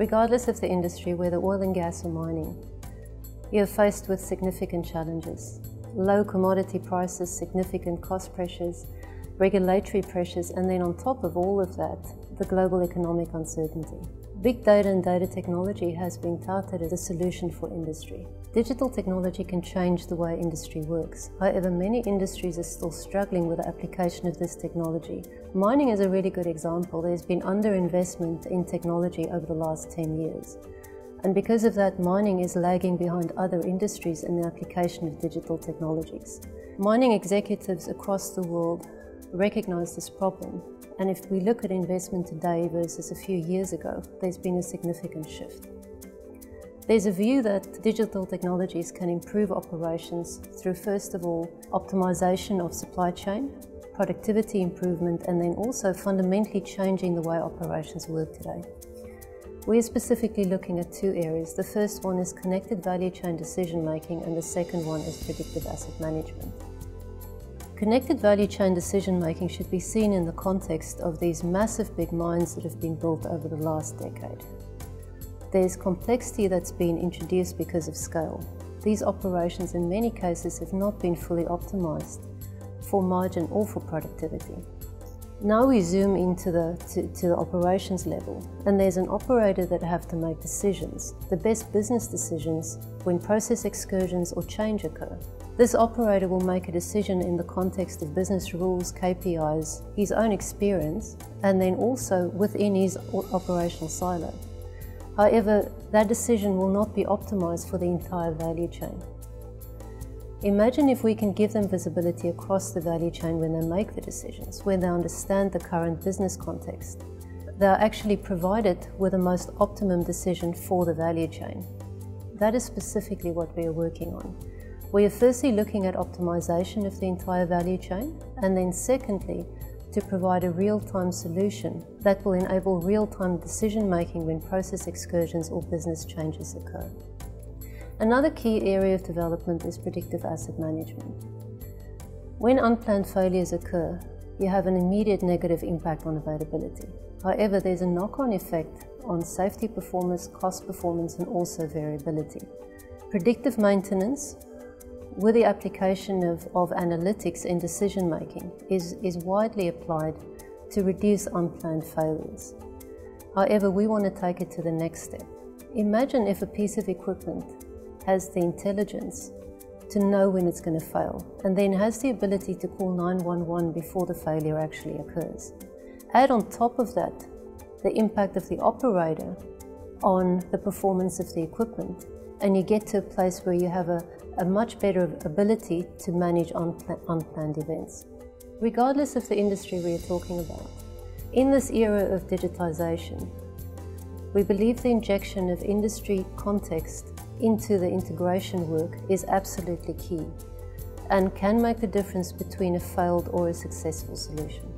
Regardless of the industry, whether oil and gas or mining, you're faced with significant challenges. Low commodity prices, significant cost pressures, regulatory pressures, and then on top of all of that, the global economic uncertainty. Big data and data technology has been touted as a solution for industry. Digital technology can change the way industry works. However, many industries are still struggling with the application of this technology. Mining is a really good example. There's been underinvestment in technology over the last 10 years. And because of that, mining is lagging behind other industries in the application of digital technologies. Mining executives across the world recognize this problem and if we look at investment today versus a few years ago, there's been a significant shift. There's a view that digital technologies can improve operations through, first of all, optimization of supply chain, productivity improvement, and then also fundamentally changing the way operations work today. We're specifically looking at two areas. The first one is connected value chain decision making, and the second one is predictive asset management. Connected value chain decision making should be seen in the context of these massive big mines that have been built over the last decade. There's complexity that's been introduced because of scale. These operations in many cases have not been fully optimized for margin or for productivity. Now we zoom into the, to, to, the operations level, and there's an operator that have to make decisions, the best business decisions when process excursions or change occur. This operator will make a decision in the context of business rules, KPIs, his own experience, and then also within his operational silo. However, that decision will not be optimized for the entire value chain. Imagine if we can give them visibility across the value chain when they make the decisions, when they understand the current business context. They are actually provided with the most optimum decision for the value chain. That is specifically what we are working on. We are firstly looking at optimization of the entire value chain, and then secondly, to provide a real-time solution that will enable real-time decision-making when process excursions or business changes occur. Another key area of development is predictive asset management. When unplanned failures occur, you have an immediate negative impact on availability. However, there's a knock-on effect on safety performance, cost performance, and also variability. Predictive maintenance with the application of, of analytics in decision making is, is widely applied to reduce unplanned failures. However, we want to take it to the next step. Imagine if a piece of equipment has the intelligence to know when it's going to fail and then has the ability to call 911 before the failure actually occurs. Add on top of that the impact of the operator on the performance of the equipment and you get to a place where you have a, a much better ability to manage unplanned events. Regardless of the industry we are talking about, in this era of digitization, we believe the injection of industry context into the integration work is absolutely key and can make the difference between a failed or a successful solution.